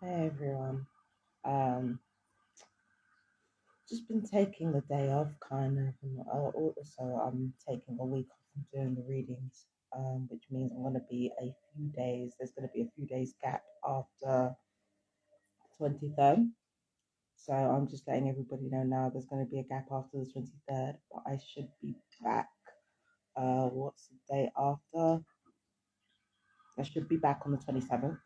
Hey everyone. Um, just been taking the day off, kind of, and also I'm taking a week off from doing the readings, um, which means I'm going to be a few days. There's going to be a few days gap after 23rd, so I'm just letting everybody know now. There's going to be a gap after the 23rd, but I should be back. Uh, what's the day after? I should be back on the 27th.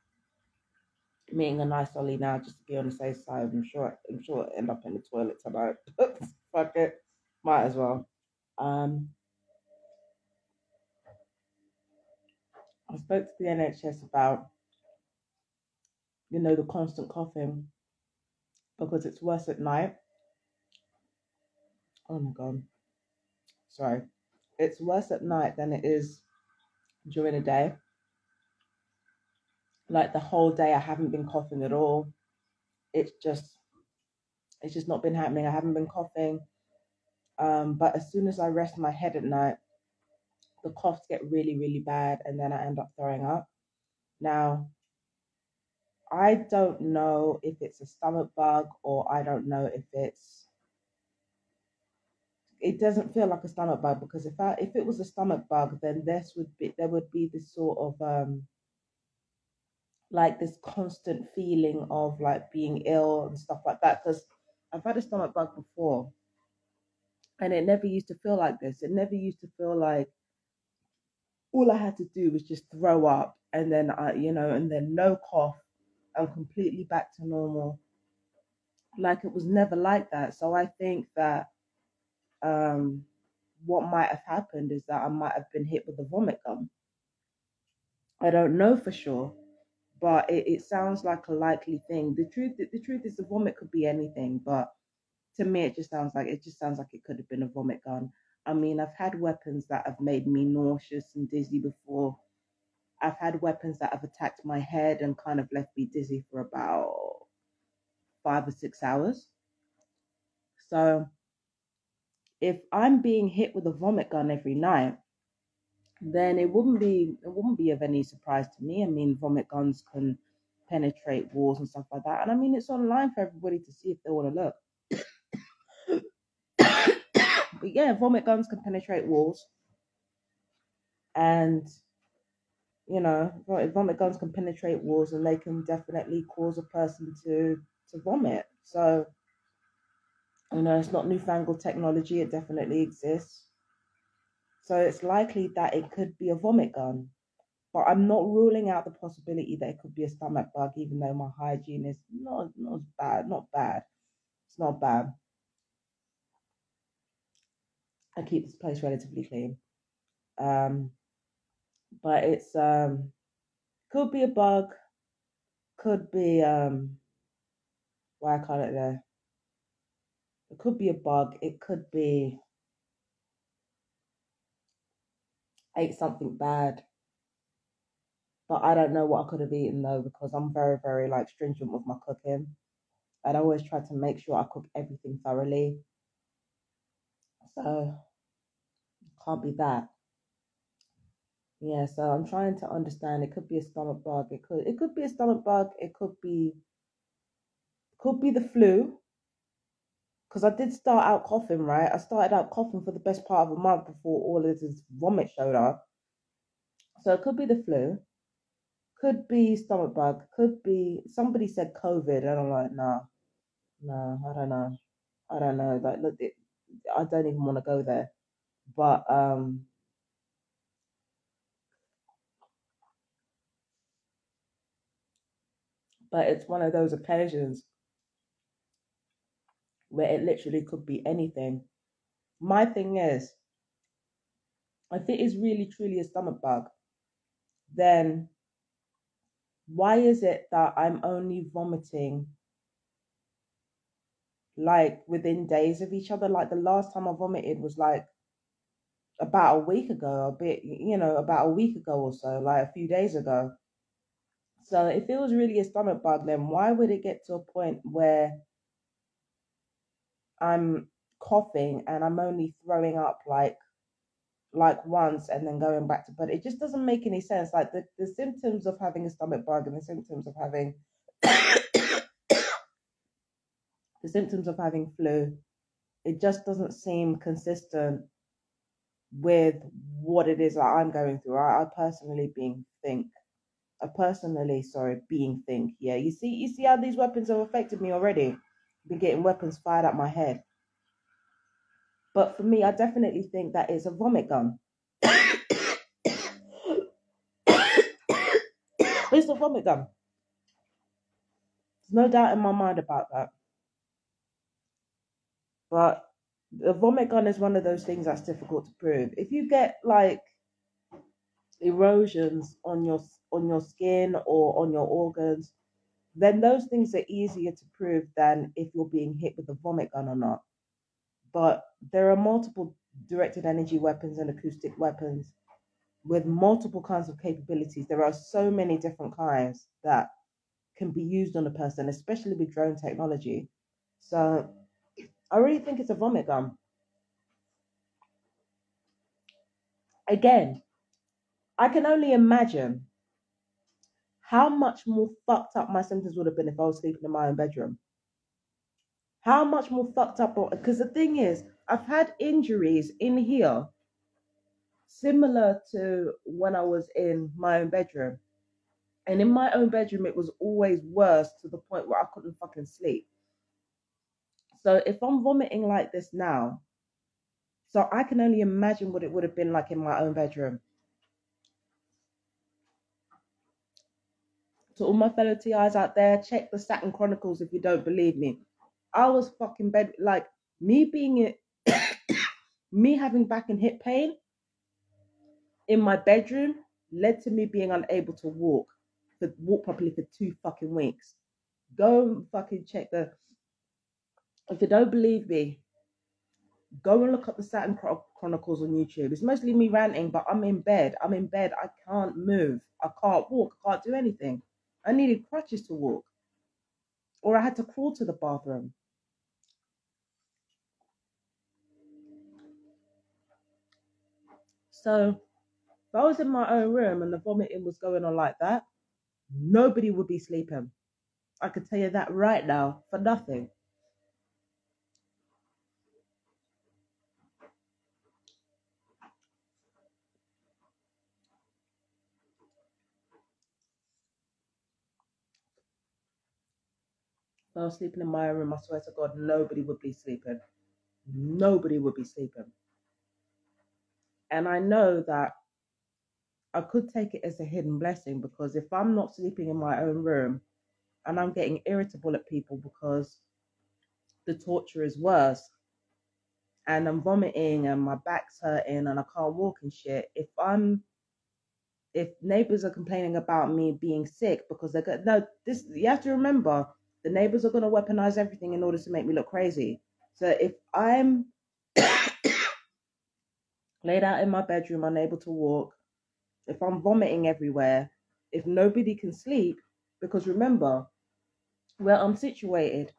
Meeting a nice Ollie now just to be on the safe side. I'm sure I'm sure I'll end up in the toilet tonight. Fuck it. Might as well. Um I spoke to the NHS about, you know, the constant coughing because it's worse at night. Oh my god. Sorry. It's worse at night than it is during the day. Like the whole day I haven't been coughing at all. It's just it's just not been happening. I haven't been coughing. Um, but as soon as I rest my head at night, the coughs get really, really bad, and then I end up throwing up. Now, I don't know if it's a stomach bug or I don't know if it's. It doesn't feel like a stomach bug because if I if it was a stomach bug, then this would be there would be this sort of um like this constant feeling of like being ill and stuff like that. Because I've had a stomach bug before, and it never used to feel like this. It never used to feel like all I had to do was just throw up and then I, you know, and then no cough. I'm completely back to normal. Like it was never like that. So I think that um, what might have happened is that I might have been hit with a vomit gun. I don't know for sure, but it, it sounds like a likely thing. The truth, the truth is, the vomit could be anything, but to me, it just sounds like it just sounds like it could have been a vomit gun. I mean, I've had weapons that have made me nauseous and dizzy before. I've had weapons that have attacked my head and kind of left me dizzy for about five or six hours. So if I'm being hit with a vomit gun every night, then it wouldn't be it wouldn't be of any surprise to me. I mean, vomit guns can penetrate walls and stuff like that. And I mean, it's online for everybody to see if they want to look. but yeah, vomit guns can penetrate walls, and you know, vomit guns can penetrate walls, and they can definitely cause a person to to vomit. So you know, it's not newfangled technology; it definitely exists. So it's likely that it could be a vomit gun. But I'm not ruling out the possibility that it could be a stomach bug, even though my hygiene is not not bad, not bad. It's not bad. I keep this place relatively clean. Um, but it's um, could be a bug, could be um, why I call it there. It could be a bug. It could be ate something bad. But I don't know what I could have eaten though because I'm very, very like stringent with my cooking. And I always try to make sure I cook everything thoroughly. So can't be that. Yeah, so I'm trying to understand. It could be a stomach bug. It could it could be a stomach bug. It could be could be the flu. Because I did start out coughing, right? I started out coughing for the best part of a month before all of this vomit showed up. So it could be the flu, could be stomach bug, could be somebody said COVID, and I'm like, nah, no, I don't know, I don't know. Like, look, it, I don't even want to go there. But um, but it's one of those occasions where it literally could be anything. My thing is, if it is really truly a stomach bug, then why is it that I'm only vomiting like within days of each other? Like the last time I vomited was like about a week ago, a bit, you know, about a week ago or so, like a few days ago. So if it was really a stomach bug, then why would it get to a point where I'm coughing and I'm only throwing up like like once and then going back to bed. It just doesn't make any sense. Like the, the symptoms of having a stomach bug and the symptoms of having the symptoms of having flu, it just doesn't seem consistent with what it is that I'm going through. I, I personally being think, I personally, sorry, being think. Yeah, you see, you see how these weapons have affected me already. Been getting weapons fired at my head. But for me, I definitely think that is a vomit gun. it's a vomit gun. There's no doubt in my mind about that. But the vomit gun is one of those things that's difficult to prove. If you get like erosions on your on your skin or on your organs, then those things are easier to prove than if you're being hit with a vomit gun or not. But there are multiple directed energy weapons and acoustic weapons with multiple kinds of capabilities. There are so many different kinds that can be used on a person, especially with drone technology. So I really think it's a vomit gun. Again, I can only imagine how much more fucked up my symptoms would have been if I was sleeping in my own bedroom. How much more fucked up? Because the thing is, I've had injuries in here similar to when I was in my own bedroom. And in my own bedroom, it was always worse to the point where I couldn't fucking sleep. So if I'm vomiting like this now, so I can only imagine what it would have been like in my own bedroom. To all my fellow TIs out there, check the Saturn Chronicles if you don't believe me. I was fucking bed like me being it me having back and hip pain in my bedroom led to me being unable to walk for walk properly for two fucking weeks. Go and fucking check the if you don't believe me, go and look up the Saturn Chronicles on YouTube. It's mostly me ranting, but I'm in bed. I'm in bed. I can't move. I can't walk. I can't do anything. I needed crutches to walk, or I had to crawl to the bathroom. So, if I was in my own room and the vomiting was going on like that, nobody would be sleeping. I could tell you that right now for nothing. If I was sleeping in my room, I swear to God, nobody would be sleeping. Nobody would be sleeping. And I know that I could take it as a hidden blessing because if I'm not sleeping in my own room and I'm getting irritable at people because the torture is worse and I'm vomiting and my back's hurting and I can't walk and shit, if I'm if neighbors are complaining about me being sick because they're going no this you have to remember the neighbors are going to weaponize everything in order to make me look crazy. So if I'm laid out in my bedroom, unable to walk, if I'm vomiting everywhere, if nobody can sleep, because remember, where I'm situated,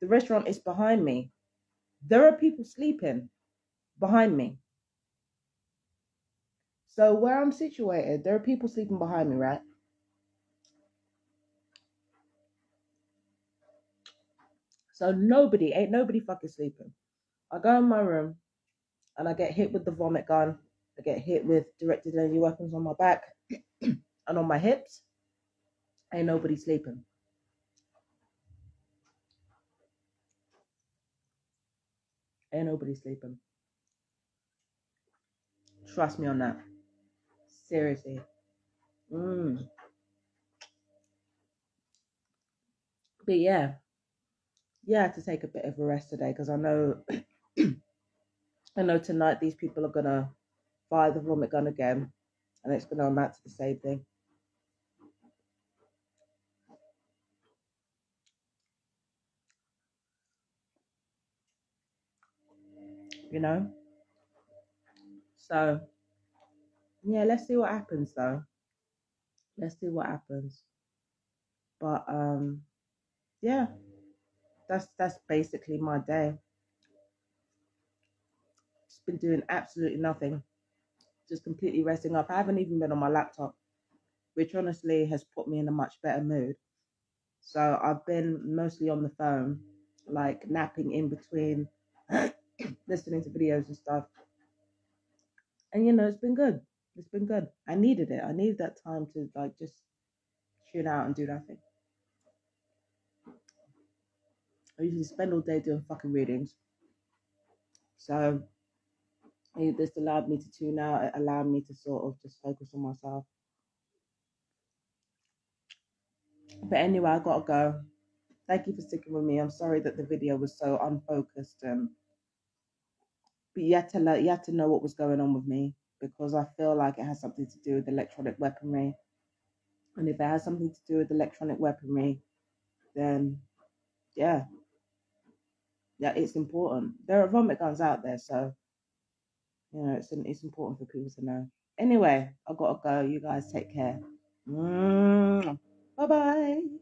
the restaurant is behind me. There are people sleeping behind me. So where I'm situated, there are people sleeping behind me, right? So nobody, ain't nobody fucking sleeping. I go in my room and I get hit with the vomit gun. I get hit with directed energy weapons on my back and on my hips. Ain't nobody sleeping. Ain't nobody sleeping. Trust me on that. Seriously. Mm. But yeah, yeah, to take a bit of a rest today because I know I know tonight these people are gonna fire the vomit gun again and it's gonna amount to the same thing. You know? So yeah, let's see what happens though. Let's see what happens. But um yeah that's that's basically my day. Just been doing absolutely nothing. Just completely resting up. I haven't even been on my laptop, which honestly has put me in a much better mood. So I've been mostly on the phone, like napping in between, listening to videos and stuff. And you know, it's been good. It's been good. I needed it. I needed that time to like just tune out and do nothing. I usually spend all day doing fucking readings. So this allowed me to tune out. It allowed me to sort of just focus on myself. But anyway, I gotta go. Thank you for sticking with me. I'm sorry that the video was so unfocused. Um, but you had to let, you had to know what was going on with me because I feel like it has something to do with electronic weaponry. And if it has something to do with electronic weaponry, then yeah, yeah, it's important. There are vomit guns out there, so you know it's it's important for people to know. Anyway, I gotta go. You guys take care. Bye bye.